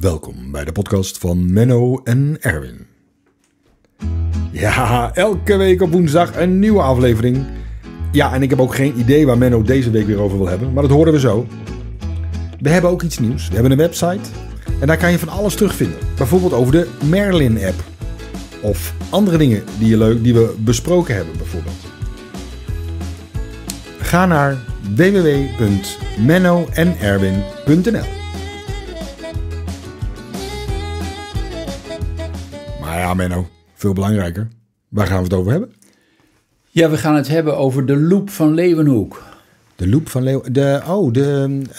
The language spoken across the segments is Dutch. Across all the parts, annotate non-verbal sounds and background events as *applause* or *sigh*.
Welkom bij de podcast van Menno en Erwin. Ja, elke week op woensdag een nieuwe aflevering. Ja, en ik heb ook geen idee waar Menno deze week weer over wil hebben, maar dat horen we zo. We hebben ook iets nieuws. We hebben een website en daar kan je van alles terugvinden. Bijvoorbeeld over de Merlin-app. Of andere dingen die, je leuk, die we besproken hebben, bijvoorbeeld. Ga naar www.mennoenerwin.nl ja, Menno, veel belangrijker. Waar gaan we het over hebben? Ja, we gaan het hebben over de loop van Leeuwenhoek. De loop van Leeuw... De, oh, de, eh,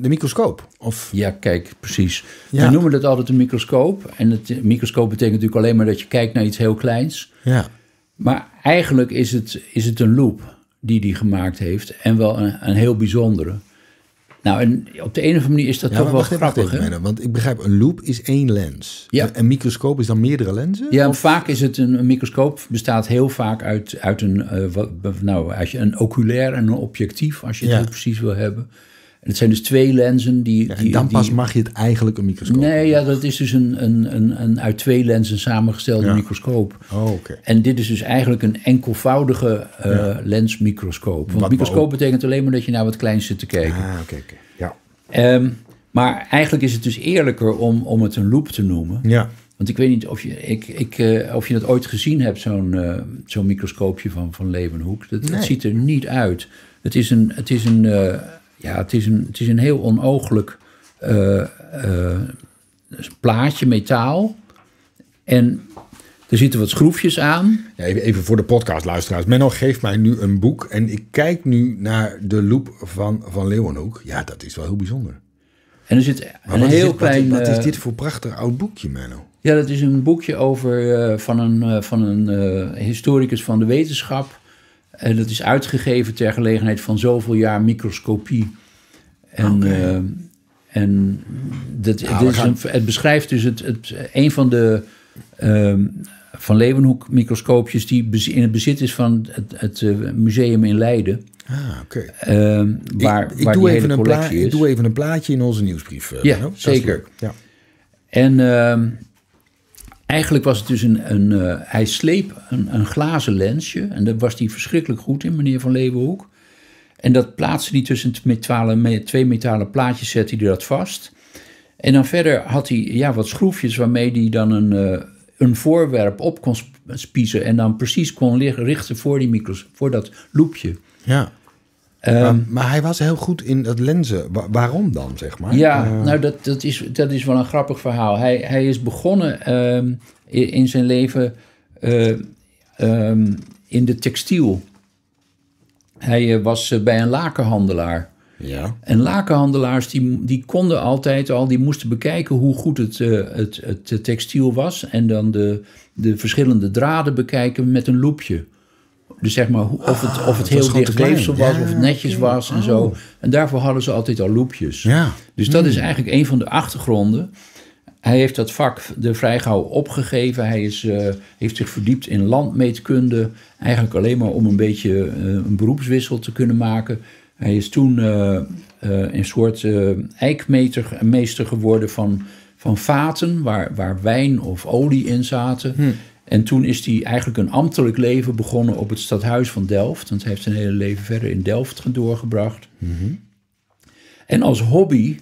de microscoop. Of, Ja, kijk, precies. Ja. We noemen dat altijd een microscoop. En het microscoop betekent natuurlijk alleen maar dat je kijkt naar iets heel kleins. ja. Maar eigenlijk is het, is het een loop die hij gemaakt heeft. En wel een, een heel bijzondere. Nou, en op de een of andere manier is dat Ja, toch wel wacht even, wacht grappig, even, want ik begrijp, een loop is één lens. Ja. Een microscoop is dan meerdere lenzen? Ja, Of- vaak is het een, een microscoop bestaat heel vaak uit, uit een, eh, wat, nou, als je een oculair en een objectief, als je het Ja. heel precies wil hebben. En het zijn dus twee lenzen die. Ja, en dan die, pas mag je het eigenlijk een microscoop Nee, ja, dat is dus een, een, een, een uit twee lenzen samengestelde Ja. microscoop. Oh, oké. En dit is dus eigenlijk een enkelvoudige eh, lensmicroscoop. Want Wat microscoop ook- betekent alleen maar dat je naar wat kleins zit te kijken. Ah, oké. Ja. Ehm, maar eigenlijk is het dus eerlijker om, om het een loop te noemen. Ja. Want ik weet niet of je, ik, ik, eh, of je dat ooit gezien hebt, zo'n eh, zo'n microscoopje van, van Leeuwenhoek. Dat, Nee. dat ziet er niet uit. Het is een, het is een, ja, het is een, het is een heel onooglijk eh, eh, plaatje metaal. En er zitten wat schroefjes aan. Ja, even, even voor de podcastluisteraars. Menno geeft mij nu een boek en ik kijk nu naar de loop van, van Leeuwenhoek. Ja, dat is wel heel bijzonder. En er zit Maar een heel dit, wat- klein... wat, is eh, dit voor prachtig oud boekje, Menno? Ja, dat is een boekje over, van een, van een historicus van de wetenschap. En dat is uitgegeven ter gelegenheid van zoveel jaar microscopie. En, eh, en dat, Ja, dit we is gaan- een, het beschrijft dus het, het, een van de ehm, van Leeuwenhoek microscoopjes die in het bezit is van het, het eh, museum in Leiden. Ah, oké. ehm, waar ik, ik waar doe die even hele een collectie ik is. doe even een plaatje in onze nieuwsbrief. eh, Ja, zeker. Ja. En ehm, eigenlijk was het dus een. een hij sleep een, een glazen lensje. En daar was hij verschrikkelijk goed in, meneer Van Leeuwenhoek. En dat plaatste hij tussen het metalen, twee metalen plaatjes, zette hij dat vast. En dan verder had hij ja, wat schroefjes waarmee hij dan een, eh, een voorwerp op kon sp- spiezen. En dan precies kon richten voor, die micros, voor dat loepje. Ja. Ehm, maar, maar hij was heel goed in dat lenzen. Wa- waarom dan, zeg maar? Ja, Eh, nou dat, dat, is, dat is wel een grappig verhaal. Hij, hij is begonnen ehm, in, in zijn leven eh, ehm, in de textiel. Hij eh, was eh, bij een lakenhandelaar. ja. En lakenhandelaars die, die konden altijd al, die moesten bekijken hoe goed het, eh, het, het, eh, textiel was. En dan de, de verschillende draden bekijken met een loepje. Dus zeg maar hoe- of het, of het Ah, heel dicht weefsel was, Ja, of het netjes was en Oh. zo. En daarvoor hadden ze altijd al loepjes. Ja. Dus dat is eigenlijk een van de achtergronden. Hij heeft dat vak de vrij gauw opgegeven. Hij is, eh, heeft zich verdiept in landmeetkunde. Eigenlijk alleen maar om een beetje eh, een beroepswissel te kunnen maken. Hij is toen eh, een soort eikmeter meester geworden van, van vaten... Waar, waar wijn of olie in zaten. En toen is hij eigenlijk een ambtelijk leven begonnen op het stadhuis van Delft. Want hij heeft zijn hele leven verder in Delft doorgebracht. En als hobby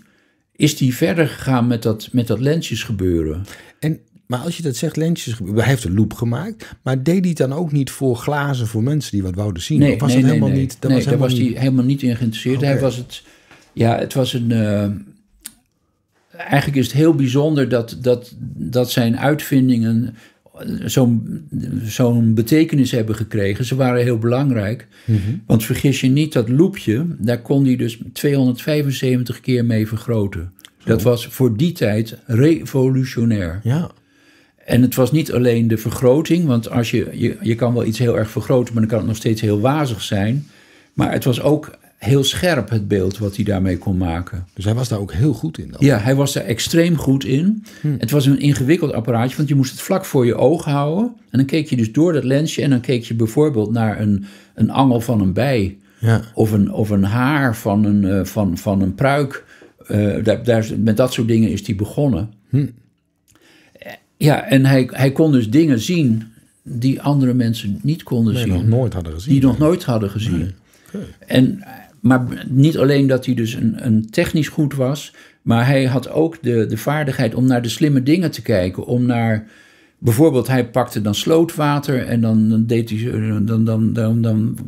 is hij verder gegaan met dat, met dat lensjes gebeuren. En, maar als je dat zegt, lensjes, hij heeft een loop gemaakt, maar deed hij het dan ook niet voor glazen voor mensen die wat wouden zien? Nee, of was nee, helemaal nee. niet? Nee, was daar was niet. hij helemaal niet in geïnteresseerd. Hij was het, ja, het was een. eh, eigenlijk is het heel bijzonder dat, dat, dat zijn uitvindingen zo'n zo'n betekenis hebben gekregen. Ze waren heel belangrijk. Mhm. Want vergis je niet, dat loepje, daar kon hij dus 275 keer mee vergroten. Dat was voor die tijd revolutionair. Ja, En het was niet alleen de vergroting, want als je, je, je kan wel iets heel erg vergroten, maar dan kan het nog steeds heel wazig zijn. Maar het was ook heel scherp, het beeld wat hij daarmee kon maken. dus hij was daar ook heel goed in dan. Ja, hij was daar extreem goed in. Het was een ingewikkeld apparaatje, want je moest het vlak voor je oog houden. En dan keek je dus door dat lensje en dan keek je bijvoorbeeld naar een, een angel van een bij. Ja. Of een, of een haar van een, eh, van, van een pruik. Eh, daar, daar, met dat soort dingen is hij begonnen. Hm. Ja, en hij, hij kon dus dingen zien die andere mensen niet konden Nee, zien. nog nooit hadden gezien. die nog nooit hadden gezien. En, maar niet alleen dat hij dus een, een technisch goed was, maar hij had ook de, de vaardigheid om naar de slimme dingen te kijken. Om naar, bijvoorbeeld, hij pakte dan slootwater en dan, dan, deed hij, dan, dan, dan, dan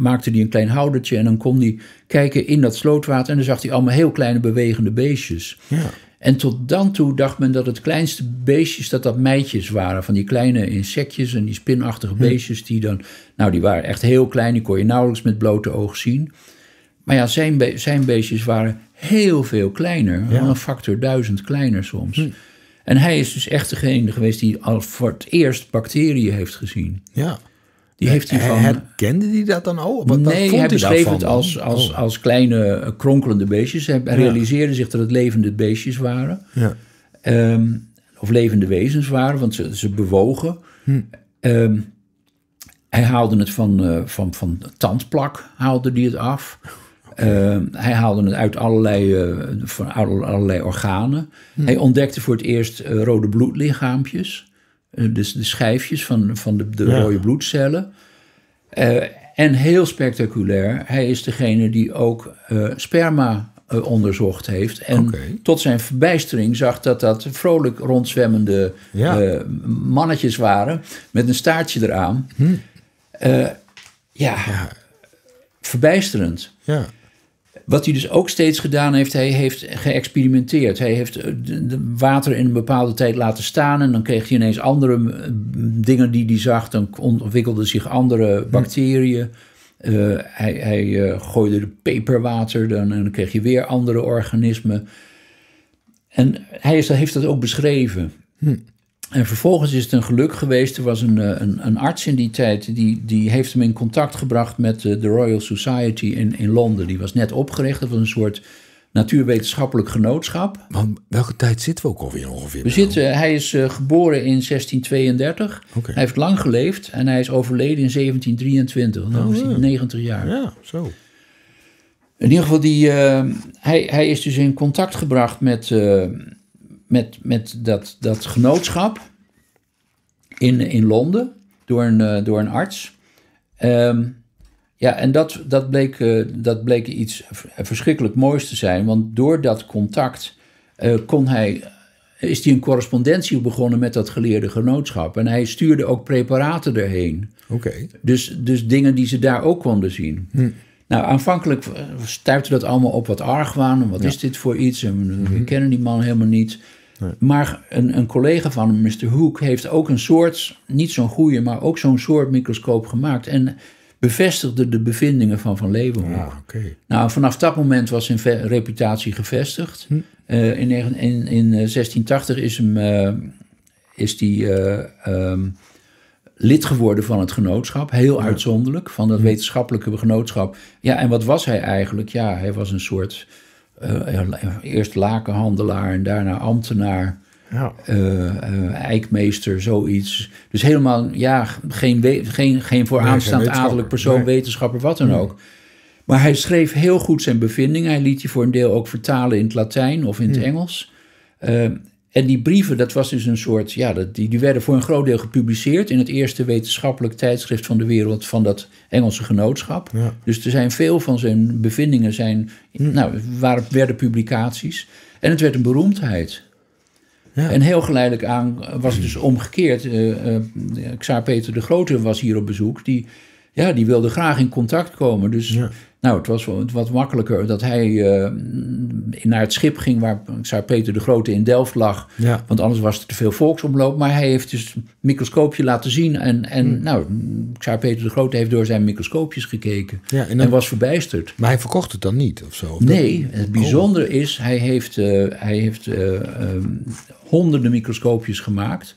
maakte hij een klein houdertje en dan kon hij kijken in dat slootwater en dan zag hij allemaal heel kleine bewegende beestjes. Ja. En tot dan toe dacht men dat het kleinste beestjes, dat dat meidjes waren. Van die kleine insectjes en die spinachtige beestjes die dan... Nou, die waren echt heel klein, die kon je nauwelijks met blote oog zien. Maar ja, zijn, be- zijn beestjes waren heel veel kleiner. Een factor duizend kleiner soms. En hij is dus echt degene geweest die al voor het eerst bacteriën heeft gezien. ja. Die heeft hij van... Herkende hij dat dan? Wat, wat nee, hij beschreef het als, als, Oh, als kleine eh, kronkelende beestjes. Hij realiseerde zich dat het levende beestjes waren. ja. Ehm, of levende wezens waren, want ze, ze bewogen. Ehm, hij haalde het van, eh, van, van tandplak, haalde hij het af. Ehm, hij haalde het uit allerlei, eh, van alle- allerlei organen. Hij ontdekte voor het eerst eh, rode bloedlichaampjes. Eh, dus de schijfjes van, van de, de Ja. rode bloedcellen. Eh, en heel spectaculair, hij is degene die ook eh, sperma eh, onderzocht heeft. En tot zijn verbijstering zag dat dat vrolijk rondzwemmende Ja. eh, mannetjes waren met een staartje eraan. Eh, ja, verbijsterend. Ja. Wat hij dus ook steeds gedaan heeft, hij heeft geëxperimenteerd. Hij heeft eh, water in een bepaalde tijd laten staan en dan kreeg hij ineens andere eh, dingen die hij zag. Dan ontwikkelden zich andere bacteriën. Eh, hij hij gooide de peperwater dan, en dan kreeg je weer andere organismen. En hij is, heeft dat ook beschreven. En vervolgens is het een geluk geweest. Er was een, eh, een, een arts in die tijd. Die, die heeft hem in contact gebracht met eh, de Royal Society in, in Londen. Die was net opgericht. Dat was een soort natuurwetenschappelijk genootschap. Want welke tijd zitten we ook alweer ongeveer? We zitten, hij is eh, geboren in 1632. Oké. Hij heeft lang geleefd. En hij is overleden in 1723. Dan was hij 90 jaar. Ja, zo. In ieder geval, die, hij, hij is dus in contact gebracht met, met, met dat, dat genootschap in, in Londen door een, eh, door een arts. Ehm, ja, en dat, dat, bleek, eh, dat bleek iets verschrikkelijk moois te zijn, want door dat contact eh, kon hij, is hij een correspondentie begonnen met dat geleerde genootschap. En hij stuurde ook preparaten erheen. Oké. Dus, dus dingen die ze daar ook konden zien. Nou, aanvankelijk stuitte dat allemaal op wat argwaan. Wat is dit voor iets? En we kennen die man helemaal niet. Maar een, een collega van hem, Mr. Hook, heeft ook een soort, niet zo'n goede, maar ook zo'n soort microscoop gemaakt. En bevestigde de bevindingen van Van Leeuwenhoek. Ah. Nou, vanaf dat moment was zijn reputatie gevestigd. Eh, in, in, in eh, 1680 is, hem, eh, is die eh, ehm, lid geworden van het genootschap. Heel uitzonderlijk, van dat wetenschappelijke genootschap. Ja, en wat was hij eigenlijk? Ja, hij was een soort... eh, eerst lakenhandelaar en daarna ambtenaar Ja. eh, eh, eikmeester, zoiets. Dus helemaal, ja, geen, geen, geen vooraanstaand geen wetenschapper. adellijk persoon, Nee. wetenschapper, wat dan ook. Maar hij schreef heel goed zijn bevindingen. Hij liet die voor een deel ook vertalen in het Latijn of in het Engels. Eh, en die brieven, dat was dus een soort, ja, die, die werden voor een groot deel gepubliceerd in het eerste wetenschappelijk tijdschrift van de wereld van dat Engelse genootschap. Ja. Dus er zijn veel van zijn bevindingen zijn, nou, waren, werden publicaties. En het werd een beroemdheid. Ja. En heel geleidelijk aan was het dus omgekeerd. Eh, Xaar Peter de Grote was hier op bezoek. Die, ja, die wilde graag in contact komen. Dus Ja. nou, het was wel wat makkelijker dat hij eh, naar het schip ging... waar Xaar Peter de Grote in Delft lag. Ja. Want anders was er te veel volksomloop. Maar hij heeft dus een microscoopje laten zien. En, en Hmm. nou, Xaar Peter de Grote heeft door zijn microscoopjes gekeken. Ja, en was verbijsterd. Maar hij verkocht het dan niet of zo? Of dat- Nee, het bijzondere is, hij heeft, eh, hij heeft eh, ehm, honderden microscoopjes gemaakt.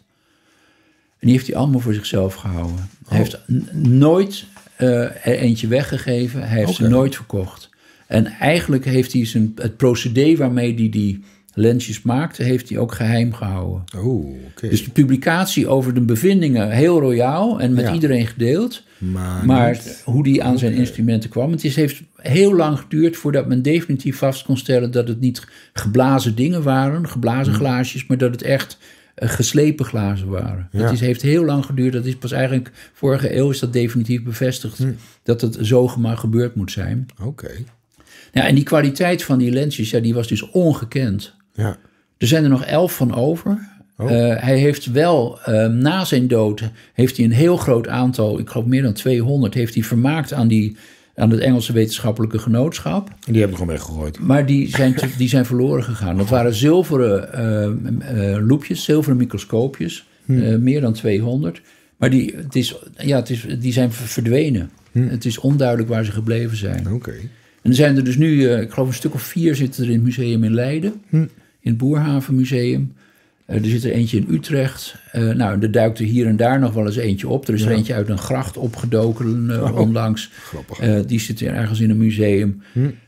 En die heeft hij allemaal voor zichzelf gehouden. Hij heeft n- nooit er eentje weggegeven. Hij heeft ze nooit verkocht. En eigenlijk heeft hij zijn, het procedé waarmee hij die lensjes maakte, heeft hij ook geheim gehouden. Oh. Dus de publicatie over de bevindingen heel royaal en met Ja. iedereen gedeeld. maar hoe die aan zijn instrumenten kwam. Het is, heeft heel lang geduurd voordat men definitief vast kon stellen dat het niet geblazen dingen waren, geblazen glaasjes, maar dat het echt eh, geslepen glazen waren. Ja. Het is, heeft heel lang geduurd. Dat is pas eigenlijk vorige eeuw is dat definitief bevestigd dat het zo maar gebeurd moet zijn. Oké. Ja, en die kwaliteit van die lensjes, ja, die was dus ongekend. Ja. Er zijn er nog elf van over. Oh. Eh, hij heeft wel eh, na zijn dood heeft hij een heel groot aantal, ik geloof meer dan 200, heeft hij vermaakt aan, die, aan het Engelse wetenschappelijke genootschap. En die hebben we gewoon weggegooid. Maar die zijn, te- die zijn verloren gegaan. Dat waren zilveren eh, eh, loepjes, zilveren microscoopjes, eh, meer dan 200. Maar die, het is, ja, het is, die zijn ver- verdwenen. Het is onduidelijk waar ze gebleven zijn. Oké. En er zijn er dus nu, eh, ik geloof een stuk of vier zitten er in het museum in Leiden. In het Boerhavenmuseum. Eh, er zit er eentje in Utrecht. Eh, nou, er duikt er hier en daar nog wel eens eentje op. Er is er eentje uit een gracht opgedoken eh, onlangs. Eh, die zit er ergens in een museum.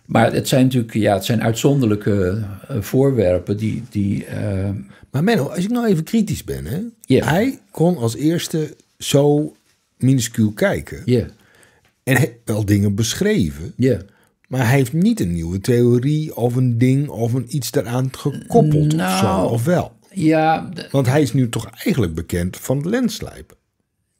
Maar het zijn natuurlijk ja, het zijn uitzonderlijke voorwerpen die... die Maar Menno, als ik nou even kritisch ben, hè? Hij kon als eerste zo minuscuul kijken. Ja, En wel dingen beschreven. ja. Maar hij heeft niet een nieuwe theorie of een ding of een iets daaraan gekoppeld of zo. Nou. Of wel? Ja, Want hij is nu toch eigenlijk bekend van het lensslijpen.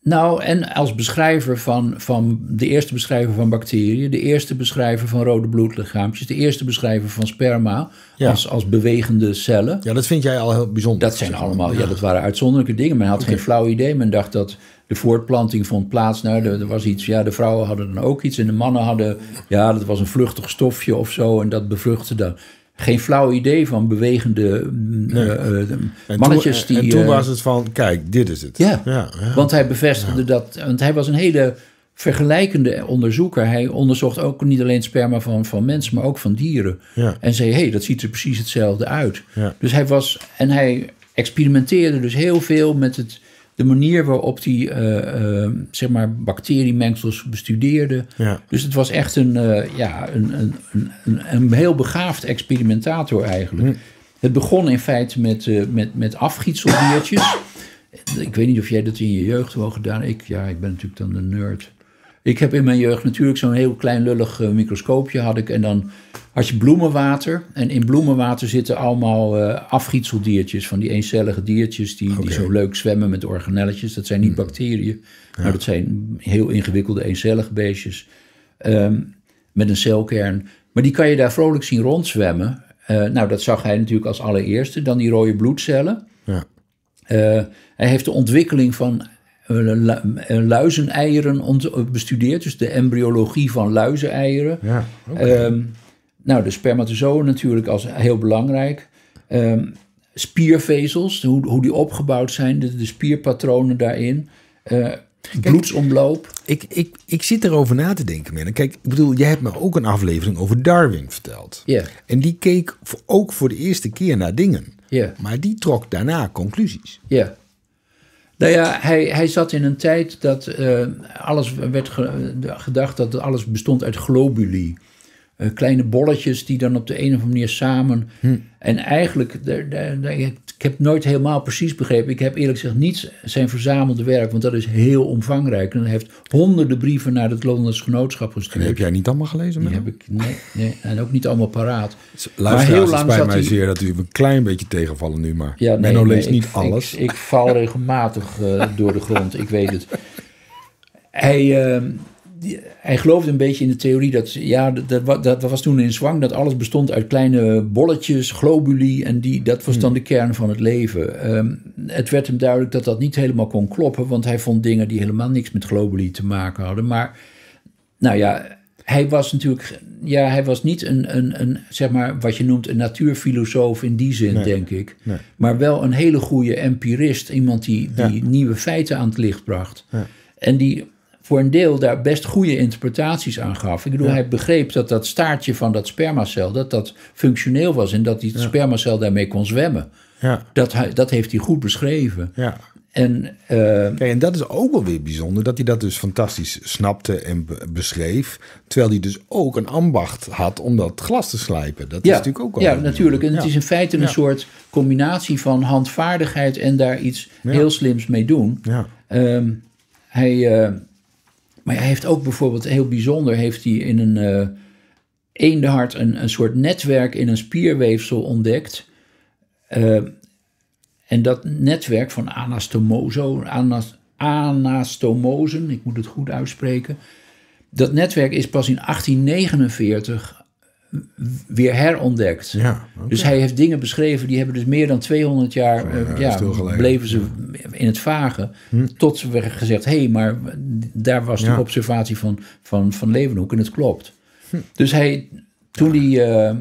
Nou, en als beschrijver van, van de eerste beschrijver van bacteriën, de eerste beschrijver van rode bloedlichaampjes, de eerste beschrijver van sperma Ja. als, als bewegende cellen. Ja, dat vind jij al heel bijzonder. Dat zijn allemaal, ja, dat waren uitzonderlijke dingen. Men had geen flauw idee. Men dacht dat de voortplanting vond plaats. Nou, er, er was iets, ja, de vrouwen hadden dan ook iets. En de mannen hadden, ja, dat was een vluchtig stofje of zo. En dat bevruchtte dan. Geen flauw idee van bewegende mm, eh, eh, mannetjes toen, die. En toen eh, was het van, kijk, dit is het. ja, ja, ja. want hij bevestigde dat. Want hij was een hele vergelijkende onderzoeker. Hij onderzocht ook niet alleen sperma van, van mensen, maar ook van dieren. Ja. En zei: hé, hey, dat ziet er precies hetzelfde uit. Ja. Dus hij was. En hij experimenteerde dus heel veel met het, de manier waarop hij eh, eh, zeg maar bacteriemengsels bestudeerde. Ja. Dus het was echt een, eh, ja, een, een, een, een, heel begaafd experimentator eigenlijk. Hm. Het begon in feite met, met, met afgietseldiertjes. Ik weet niet of jij dat in je jeugd wel gedaan. Ik, ja, ik ben natuurlijk dan de nerd. Ik heb in mijn jeugd natuurlijk zo'n heel klein lullig eh, microscoopje had ik. En dan had je bloemenwater. En in bloemenwater zitten allemaal eh afgietseldiertjes. Van die eencellige diertjes die, die zo leuk zwemmen met organelletjes. Dat zijn niet bacteriën. Maar dat zijn heel ingewikkelde eencellige beestjes. Ehm, met een celkern. Maar die kan je daar vrolijk zien rondzwemmen. Eh, nou, dat zag hij natuurlijk als allereerste. Dan die rode bloedcellen. Ja. Hij heeft de ontwikkeling van luizeneieren ont- eh, bestudeerd. Dus de embryologie van luizeneieren. Ja, oké. Ehm, nou, de spermatozoen natuurlijk als heel belangrijk. Ehm, spiervezels, hoe, hoe die opgebouwd zijn, de, de spierpatronen daarin. Eh, bloedsomloop. Ik, ik, ik zit erover na te denken, man. Kijk, ik bedoel, jij hebt me ook een aflevering over Darwin verteld. Ja, En die keek voor- ook voor de eerste keer naar dingen. ja. Maar die trok daarna conclusies. Ja. Nou ja, hij, hij zat in een tijd dat eh, alles werd gedacht dat alles bestond uit globuli. Eh, kleine bolletjes die dan op de een of andere manier samen. En eigenlijk, daar- daar- daar- ik heb nooit helemaal precies begrepen. Ik heb eerlijk gezegd niet zijn verzamelde werk, want dat is heel omvangrijk. En hij heeft honderden brieven naar het Londens Genootschap En gestuurd. heb jij niet allemaal gelezen, Die heb ik, nee, nee, en ook niet allemaal paraat. Luisteraars, heel het lang spijt mij hij- zeer dat u een klein beetje tegenvallen nu, maar Ja, nee, Menno leest niet ik- alles. Ik, val regelmatig eh, door de grond, ik weet het. *laughs* Hij, eh, die- hij geloofde een beetje in de theorie dat, ja, dat, dat, dat was toen in zwang, dat alles bestond uit kleine bolletjes, globuli, en die, dat was dan de kern van het leven. Ehm, het werd hem duidelijk dat dat niet helemaal kon kloppen, want hij vond dingen die helemaal niks met globuli te maken hadden. Maar, nou ja, hij was natuurlijk, ja, hij was niet een, een, een zeg maar, wat je noemt een natuurfilosoof in die zin, Nee. denk ik. Nee. Maar wel een hele goede empirist. Iemand die, die nieuwe feiten aan het licht bracht. Ja. En die voor een deel daar best goede interpretaties aan gaf. Ik bedoel, hij begreep dat dat staartje van dat spermacel... dat dat functioneel was en dat die spermacel daarmee kon zwemmen. Ja, Dat, hij, dat heeft hij goed beschreven. ja. En, eh, Kijk, en dat is ook wel weer bijzonder, dat hij dat dus fantastisch snapte en be- beschreef. Terwijl hij dus ook een ambacht had om dat glas te slijpen. Dat is natuurlijk ook wel Ja, weer natuurlijk. En het is in feite een Ja. soort combinatie van handvaardigheid en daar iets heel slims mee doen. Ja, Ehm, hij, eh, maar hij heeft ook bijvoorbeeld heel bijzonder, heeft hij in een eh eendehart een, een soort netwerk in een spierweefsel ontdekt. Eh, en dat netwerk van anastomoso, anas, anastomosen, ik moet het goed uitspreken. Dat netwerk is pas in 1849 weer herontdekt. ja. Dus hij heeft dingen beschreven die hebben dus meer dan 200 jaar eh, ja, stilgelegen. bleven ze in het vage. Tot ze werden gezegd, hé, hey, maar daar was Hm. Hm. de observatie van, van, van Leeuwenhoek en het klopt. Dus hij, toen hij eh,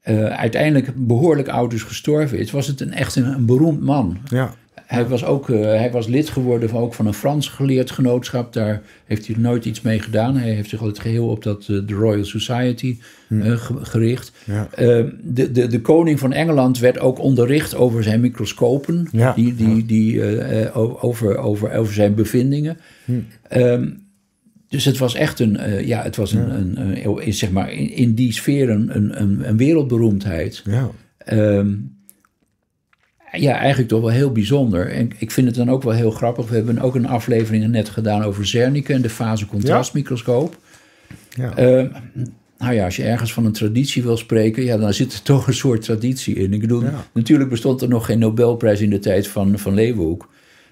eh, uiteindelijk behoorlijk oud is gestorven is, was het een, echt een, een beroemd man. ja. Hij was ook eh, hij was lid geworden van, ook van een Frans geleerd genootschap. Daar heeft hij nooit iets mee gedaan. Hij heeft zich altijd geheel op dat, eh, de Royal Society eh, ge- gericht. Ja. Eh, de, de, de koning van Engeland werd ook onderricht over zijn microscopen. Ja. Die, die, die, eh, eh, over, over, over zijn bevindingen. Ehm, dus het was echt een, eh, ja, het was een, een, zeg maar, in, in die sfeer een, een, een, een wereldberoemdheid. ja. Ehm, ja, eigenlijk toch wel heel bijzonder. En ik vind het dan ook wel heel grappig. We hebben ook een aflevering net gedaan over Zernike en de fase-contrastmicroscoop. ja. Ehm, nou ja, als je ergens van een traditie wil spreken, ja, dan zit er toch een soort traditie in. Ik bedoel, Ja. natuurlijk bestond er nog geen Nobelprijs in de tijd van, van Leeuwenhoek.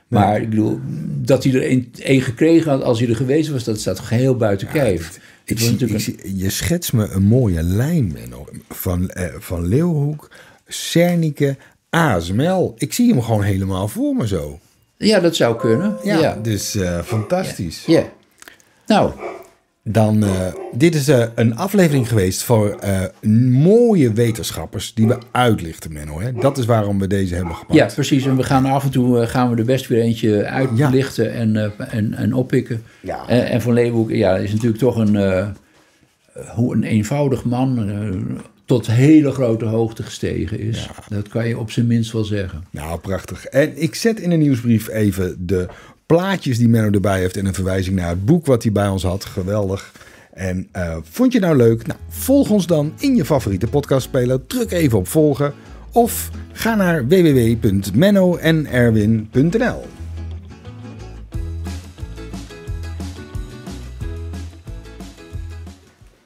Maar ik bedoel, dat hij er een, een gekregen had als hij er geweest was, dat staat geheel buiten kijf. Ik zie, je schetst me een mooie lijn, Menno. Van, eh, van Leeuwhoek, Cernike, ASML. Ik zie hem gewoon helemaal voor me zo. ja, dat zou kunnen. Ja, Ja, dus eh, fantastisch. ja. Nou, Dan, eh, dit is eh, een aflevering geweest voor mooie wetenschappers die we uitlichten, Menno. Hè? Dat is waarom we deze hebben gepakt. Ja, precies. En we gaan af en toe gaan we er best weer eentje uitlichten en, en, en oppikken. Ja. En, Van Leeuwenhoek ja, is natuurlijk toch een, hoe een eenvoudig man tot hele grote hoogte gestegen is. Dat kan je op zijn minst wel zeggen. Nou, prachtig. En ik zet in de nieuwsbrief even de plaatjes die Menno erbij heeft... en een verwijzing naar het boek wat hij bij ons had. Geweldig. En eh, vond je nou leuk? Nou, volg ons dan in je favoriete podcastspeler. Druk even op volgen. Of ga naar www.mennoenerwin.nl